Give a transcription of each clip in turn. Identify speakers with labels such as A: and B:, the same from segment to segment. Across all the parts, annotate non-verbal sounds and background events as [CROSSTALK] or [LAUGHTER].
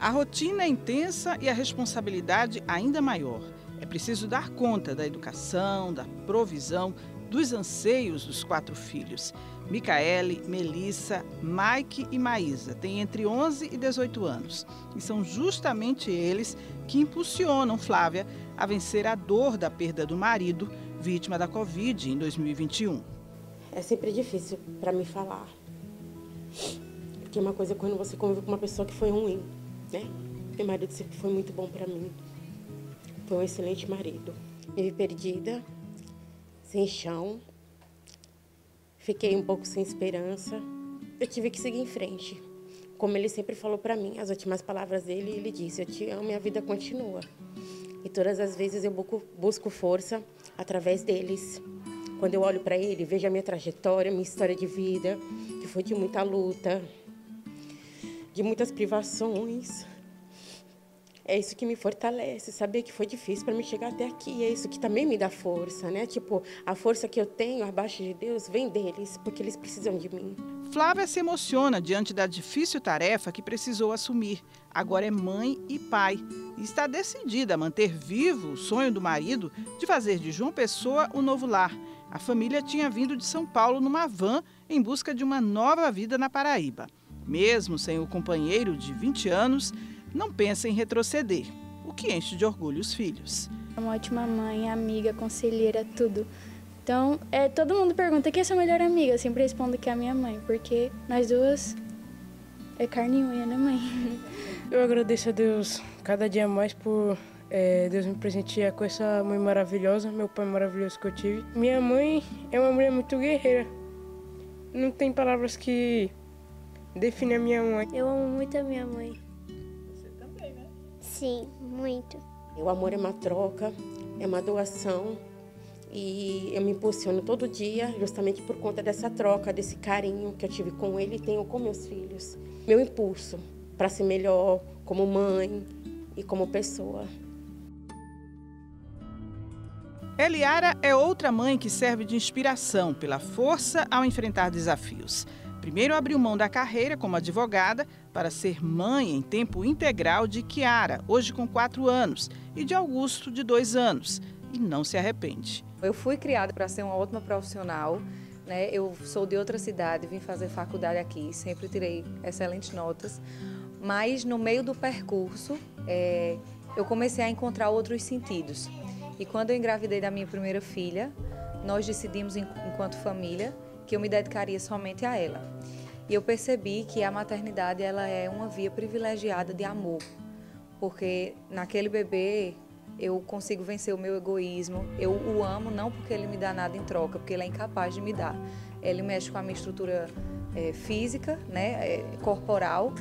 A: A rotina é intensa e a responsabilidade ainda maior. É preciso dar conta da educação, da provisão, dos anseios dos quatro filhos. Micaele, Melissa, Mike e Maísa têm entre 11 e 18 anos e são justamente eles que impulsionam Flávia a vencer a dor da perda do marido, vítima da Covid em 2021.
B: É sempre difícil para mim falar. Porque é uma coisa quando você convive com uma pessoa que foi ruim, né? Meu marido sempre foi muito bom para mim. Foi um excelente marido. Me vi perdida, sem chão, fiquei um pouco sem esperança. Eu tive que seguir em frente. Como ele sempre falou para mim, as últimas palavras dele, ele disse: Eu te amo e a vida continua. E todas as vezes eu busco força através deles. Quando eu olho para ele, vejo a minha trajetória, minha história de vida, que foi de muita luta, de muitas privações. É isso que me fortalece, saber que foi difícil para me chegar até aqui. É isso que também me dá força, né? Tipo, a força que eu tenho abaixo de Deus vem deles, porque eles precisam de mim.
A: Flávia se emociona diante da difícil tarefa que precisou assumir. Agora é mãe e pai e está decidida a manter vivo o sonho do marido de fazer de João Pessoa o novo lar. A família tinha vindo de São Paulo numa van em busca de uma nova vida na Paraíba. Mesmo sem o companheiro de 20 anos, não pensa em retroceder, o que enche de orgulho os filhos.
C: É uma ótima mãe, amiga, conselheira, tudo. Então, é, todo mundo pergunta quem é sua melhor amiga. Eu sempre respondo que é a minha mãe, porque nós duas é carne e unha, né, mãe? [LAUGHS]
D: Eu agradeço a Deus cada dia mais por é, Deus me presentear com essa mãe maravilhosa, meu pai maravilhoso que eu tive. Minha mãe é uma mulher muito guerreira. Não tem palavras que definem a minha mãe.
E: Eu amo muito a minha mãe.
F: Sim, muito.
B: O amor é uma troca, é uma doação e eu me impulsiono todo dia justamente por conta dessa troca, desse carinho que eu tive com ele e tenho com meus filhos. Meu impulso para ser melhor como mãe e como pessoa.
A: Eliara é outra mãe que serve de inspiração pela força ao enfrentar desafios. Primeiro abriu mão da carreira como advogada para ser mãe em tempo integral de Kiara, hoje com quatro anos, e de Augusto, de dois anos, e não se arrepende.
G: Eu fui criada para ser uma ótima profissional. Né? Eu sou de outra cidade, vim fazer faculdade aqui, sempre tirei excelentes notas. Mas no meio do percurso, é, eu comecei a encontrar outros sentidos. E quando eu engravidei da minha primeira filha, nós decidimos, enquanto família, que eu me dedicaria somente a ela. E eu percebi que a maternidade ela é uma via privilegiada de amor, porque naquele bebê eu consigo vencer o meu egoísmo. Eu o amo não porque ele me dá nada em troca, porque ele é incapaz de me dar. Ele mexe com a minha estrutura é, física, né, é, corporal,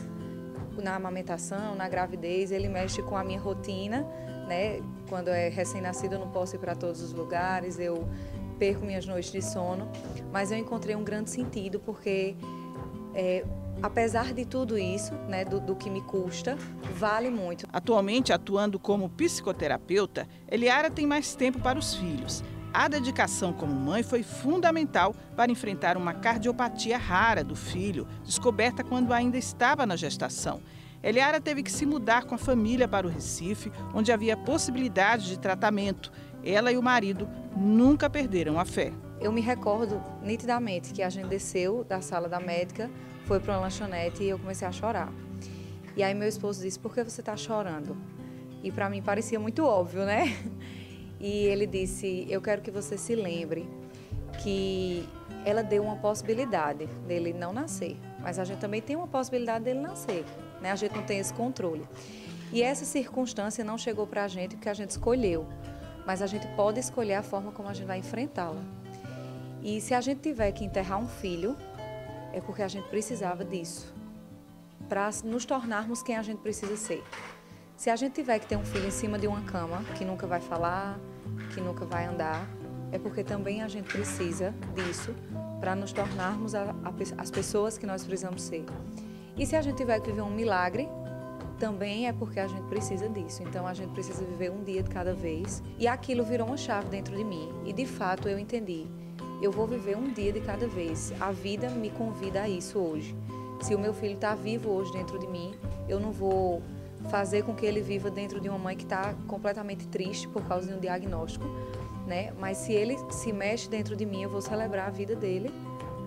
G: na amamentação, na gravidez. Ele mexe com a minha rotina, né. Quando é recém-nascido eu não posso ir para todos os lugares. Eu perco minhas noites de sono, mas eu encontrei um grande sentido porque é, apesar de tudo isso, né, do, do, que me custa, vale muito.
A: Atualmente, atuando como psicoterapeuta, Eliara tem mais tempo para os filhos. A dedicação como mãe foi fundamental para enfrentar uma cardiopatia rara do filho, descoberta quando ainda estava na gestação. Eliara teve que se mudar com a família para o Recife, onde havia possibilidade de tratamento. Ela e o marido nunca perderam a fé.
G: Eu me recordo nitidamente que a gente desceu da sala da médica, foi para uma lanchonete e eu comecei a chorar. E aí meu esposo disse: "Por que você está chorando?" E para mim parecia muito óbvio, né? [LAUGHS] E ele disse: "Eu quero que você se lembre que ela deu uma possibilidade dele não nascer, mas a gente também tem uma possibilidade dele nascer, né? A gente não tem esse controle. E essa circunstância não chegou para a gente porque a gente escolheu, mas a gente pode escolher a forma como a gente vai enfrentá-la. E se a gente tiver que enterrar um filho, é porque a gente precisava disso, para nos tornarmos quem a gente precisa ser. Se a gente tiver que ter um filho em cima de uma cama, que nunca vai falar, que nunca vai andar, é porque também a gente precisa disso para nos tornarmos a, a, as pessoas que nós precisamos ser. E se a gente tiver que viver um milagre, também é porque a gente precisa disso. Então a gente precisa viver um dia de cada vez. E aquilo virou uma chave dentro de mim. E de fato eu entendi. Eu vou viver um dia de cada vez. A vida me convida a isso hoje. Se o meu filho está vivo hoje dentro de mim, eu não vou fazer com que ele viva dentro de uma mãe que está completamente triste por causa de um diagnóstico, né? Mas se ele se mexe dentro de mim, eu vou celebrar a vida dele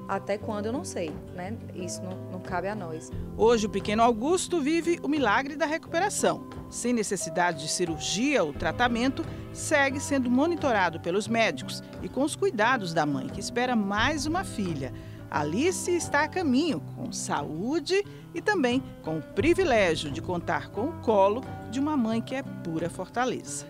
G: até quando eu não sei, né? Isso não, não cabe a nós.
A: Hoje, o pequeno Augusto vive o milagre da recuperação. Sem necessidade de cirurgia ou tratamento, segue sendo monitorado pelos médicos e com os cuidados da mãe, que espera mais uma filha. Alice está a caminho, com saúde e também com o privilégio de contar com o colo de uma mãe que é pura fortaleza.